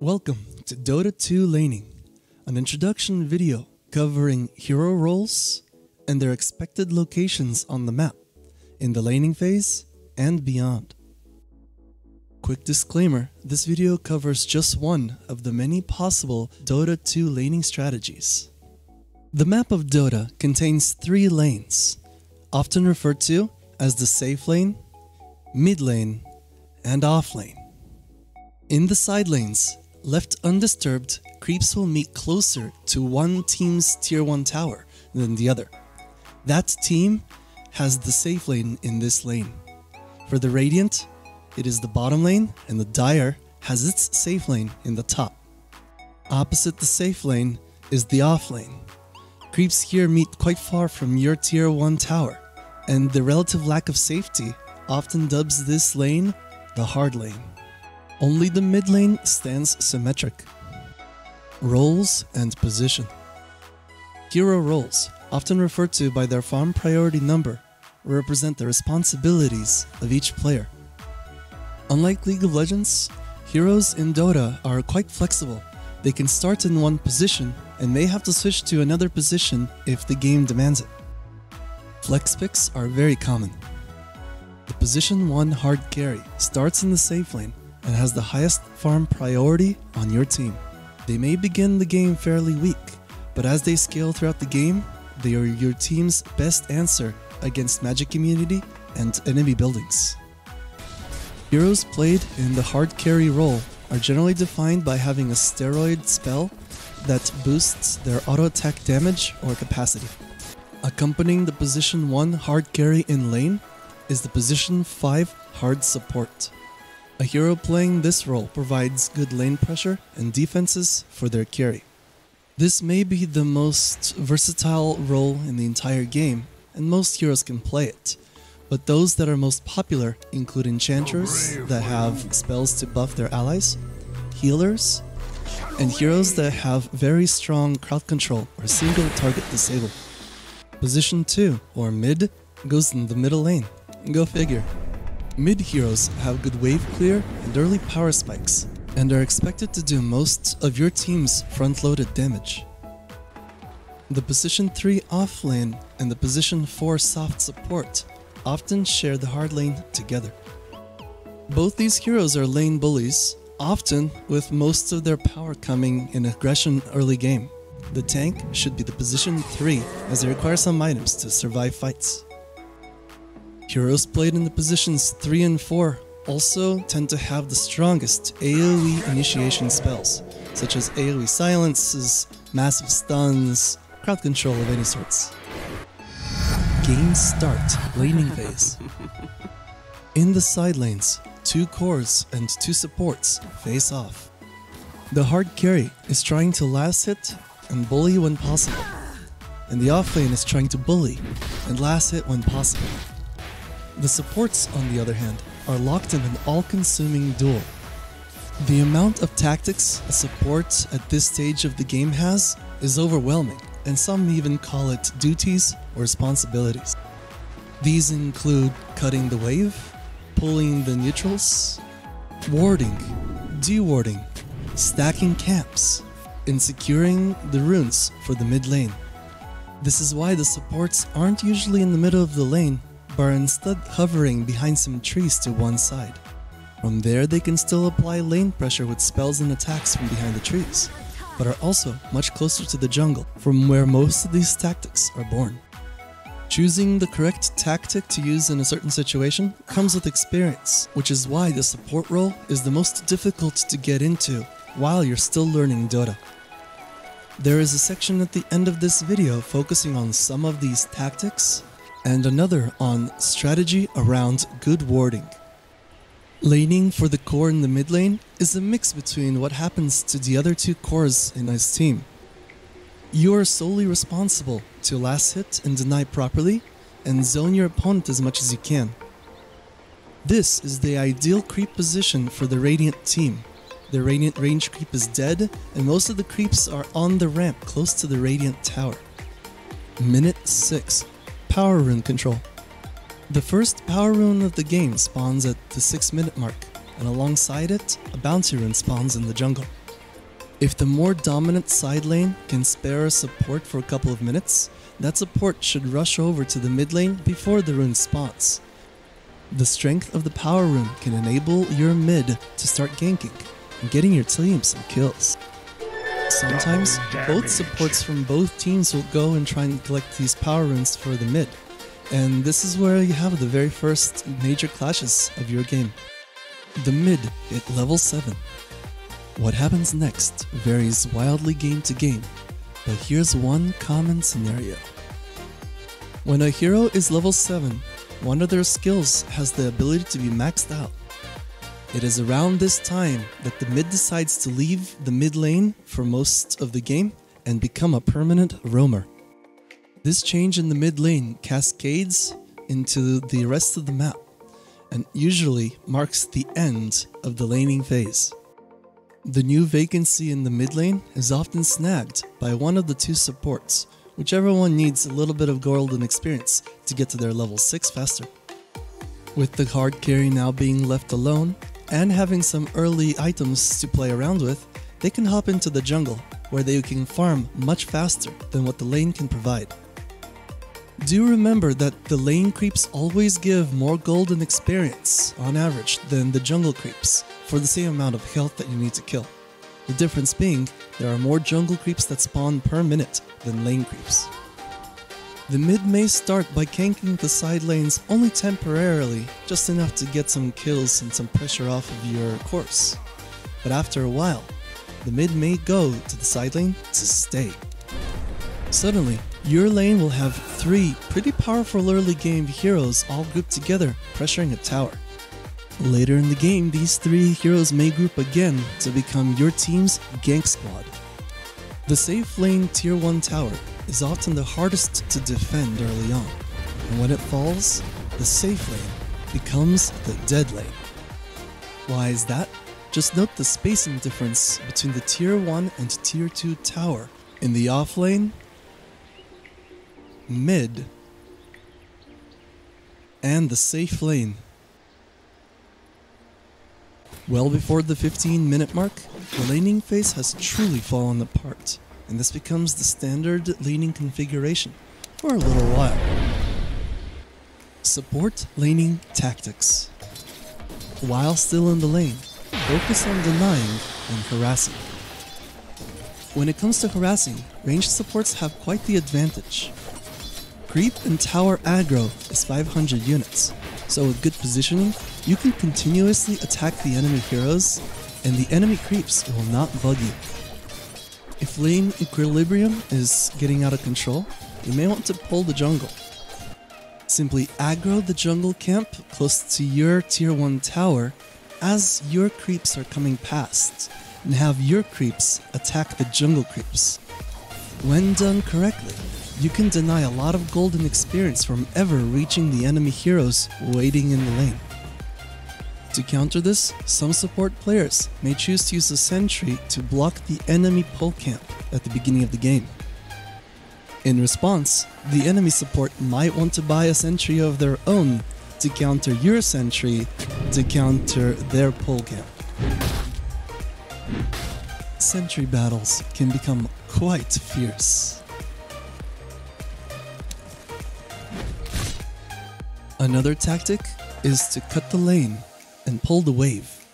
Welcome to Dota 2 Laning, an introduction video covering hero roles and their expected locations on the map in the laning phase and beyond. Quick disclaimer, this video covers just one of the many possible Dota 2 laning strategies. The map of Dota contains three lanes, often referred to as the safe lane, mid lane, and off lane. In the side lanes, left undisturbed, creeps will meet closer to one team's tier 1 tower than the other. That team has the safe lane in this lane. For the Radiant, it is the bottom lane, and the Dire has its safe lane in the top. Opposite the safe lane is the off lane. Creeps here meet quite far from your tier 1 tower, and the relative lack of safety often dubs this lane the hard lane. Only the mid lane stands symmetric. Roles and position. Hero roles, often referred to by their farm priority number, represent the responsibilities of each player. Unlike League of Legends, heroes in Dota are quite flexible. They can start in one position and may have to switch to another position if the game demands it. Flex picks are very common. The position 1 hard carry starts in the safe lane and has the highest farm priority on your team. They may begin the game fairly weak, but as they scale throughout the game, they are your team's best answer against magic immunity and enemy buildings. Heroes played in the hard carry role are generally defined by having a steroid spell that boosts their auto attack damage or capacity. Accompanying the position 1 hard carry in lane is the position 5 hard support. A hero playing this role provides good lane pressure and defenses for their carry. This may be the most versatile role in the entire game, and most heroes can play it. But those that are most popular include enchanters that have spells to buff their allies, healers, and heroes that have very strong crowd control or single target disable. Position 2, or mid, goes in the middle lane. Go figure. Mid heroes have good wave clear and early power spikes, and are expected to do most of your team's front-loaded damage. The position 3 off lane and the position 4 soft support often share the hard lane together. Both these heroes are lane bullies, often with most of their power coming in aggression early game. The tank should be the position 3 as they require some items to survive fights. Heroes played in the positions 3 and 4 also tend to have the strongest AoE initiation spells, such as AoE silences, massive stuns, crowd control of any sorts. Game start, laning phase. In the side lanes, two cores and two supports face off. The hard carry is trying to last hit and bully when possible, and the off lane is trying to bully and last hit when possible. The supports, on the other hand, are locked in an all-consuming duel. The amount of tactics a support at this stage of the game has is overwhelming, and some even call it duties or responsibilities. These include cutting the wave, pulling the neutrals, warding, dewarding, stacking camps, and securing the runes for the mid lane. This is why the supports aren't usually in the middle of the lane, are instead hovering behind some trees to one side. From there, they can still apply lane pressure with spells and attacks from behind the trees, but are also much closer to the jungle, from where most of these tactics are born. Choosing the correct tactic to use in a certain situation comes with experience, which is why the support role is the most difficult to get into while you're still learning Dota. There is a section at the end of this video focusing on some of these tactics and another on strategy around good warding. Laning for the core in the mid lane is a mix between what happens to the other two cores in his team. You are solely responsible to last hit and deny properly and zone your opponent as much as you can. This is the ideal creep position for the Radiant team. The Radiant range creep is dead and most of the creeps are on the ramp close to the Radiant tower. Minute 6 Power Rune Control. The first Power Rune of the game spawns at the 6 minute mark, and alongside it, a Bounty Rune spawns in the jungle. If the more dominant side lane can spare a support for a couple of minutes, that support should rush over to the mid lane before the rune spawns. The strength of the power rune can enable your mid to start ganking and getting your team some kills. Sometimes both supports from both teams will go and try and collect these power runes for the mid. And this is where you have the very first major clashes of your game. The mid at level 7. What happens next varies wildly game to game, but here's one common scenario. When a hero is level 7, one of their skills has the ability to be maxed out. It is around this time that the mid decides to leave the mid lane for most of the game and become a permanent roamer. This change in the mid lane cascades into the rest of the map and usually marks the end of the laning phase. The new vacancy in the mid lane is often snagged by one of the two supports, whichever one needs a little bit of golden experience to get to their level 6 faster. With the hard carry now being left alone, and having some early items to play around with, they can hop into the jungle, where they can farm much faster than what the lane can provide. Do remember that the lane creeps always give more golden experience, on average, than the jungle creeps, for the same amount of health that you need to kill. The difference being, there are more jungle creeps that spawn per minute than lane creeps. The mid may start by ganking the side lanes only temporarily, just enough to get some kills and some pressure off of your course. But after a while, the mid may go to the side lane to stay. Suddenly, your lane will have three pretty powerful early game heroes all grouped together, pressuring a tower. Later in the game, these three heroes may group again to become your team's gank squad. The safe lane tier 1 tower is often the hardest to defend early on, and when it falls, the safe lane becomes the dead lane. Why is that? Just note the spacing difference between the tier 1 and tier 2 tower. In the off lane, mid, and the safe lane. Well before the 15 minute mark, the laning phase has truly fallen apart and this becomes the standard laning configuration for a little while. Support laning tactics. While still in the lane, focus on denying and harassing. When it comes to harassing, ranged supports have quite the advantage. Creep and tower aggro is 500 units, so with good positioning, you can continuously attack the enemy heroes, and the enemy creeps will not bug you. If lane equilibrium is getting out of control, you may want to pull the jungle. Simply aggro the jungle camp close to your tier 1 tower as your creeps are coming past, and have your creeps attack the jungle creeps. When done correctly, you can deny a lot of golden experience from ever reaching the enemy heroes waiting in the lane. To counter this, some support players may choose to use a sentry to block the enemy pull camp at the beginning of the game. In response, the enemy support might want to buy a sentry of their own to counter your sentry to counter their pull camp. Sentry battles can become quite fierce. Another tactic is to cut the lane and pull the wave.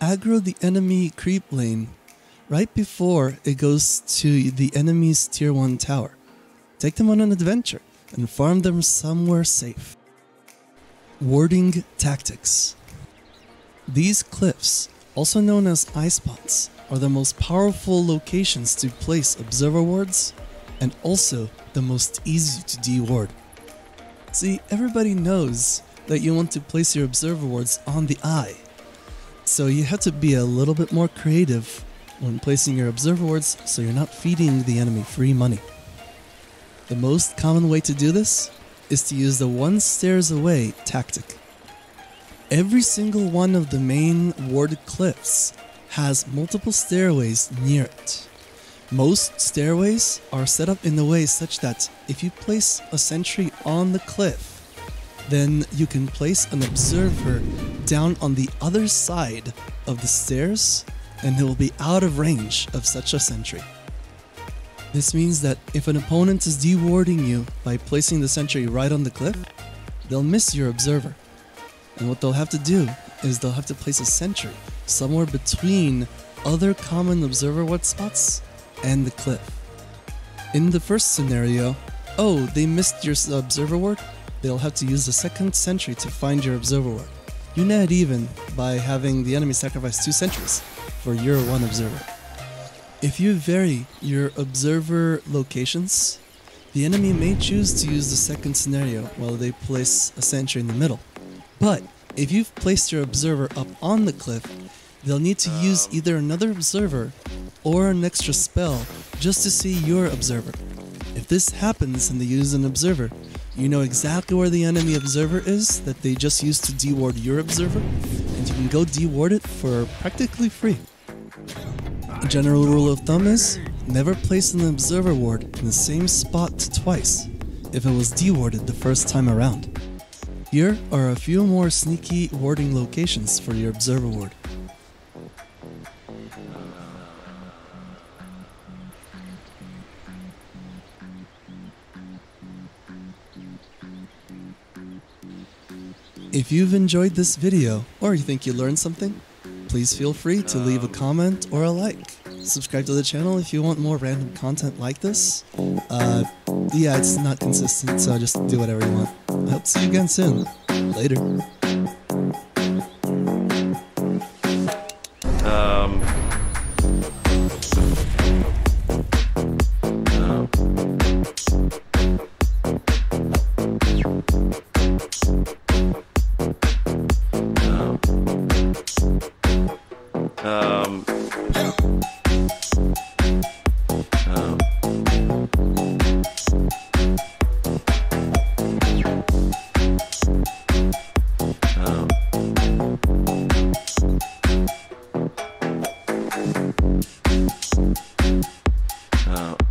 Aggro the enemy creep lane right before it goes to the enemy's tier 1 tower. Take them on an adventure and farm them somewhere safe. Warding Tactics These cliffs, also known as ice spots, are the most powerful locations to place observer wards and also the most easy to deward. See, everybody knows that you want to place your observer wards on the eye. So you have to be a little bit more creative when placing your observer wards so you're not feeding the enemy free money. The most common way to do this is to use the one stairs away tactic. Every single one of the main ward cliffs has multiple stairways near it. Most stairways are set up in a way such that if you place a sentry on the cliff, then you can place an observer down on the other side of the stairs and will be out of range of such a sentry. This means that if an opponent is dewarding you by placing the sentry right on the cliff, they'll miss your observer. And what they'll have to do is they'll have to place a sentry somewhere between other common observer ward spots and the cliff. In the first scenario, oh, they missed your observer ward, they'll have to use the second sentry to find your observer ward. You net even by having the enemy sacrifice two sentries for your one observer. If you vary your observer locations, the enemy may choose to use the second scenario while they place a sentry in the middle. But if you've placed your observer up on the cliff, they'll need to use either another observer or an extra spell just to see your observer. If this happens and they use an observer, you know exactly where the enemy observer is that they just used to deward your observer, and you can go deward it for practically free. A general rule of thumb is never place an observer ward in the same spot twice if it was dewarded the first time around. Here are a few more sneaky warding locations for your observer ward. If you've enjoyed this video or you think you learned something, please feel free to leave a comment or a like. Subscribe to the channel if you want more random content like this. Uh, yeah, it's not consistent, so just do whatever you want. I hope to see you again soon. Later. out.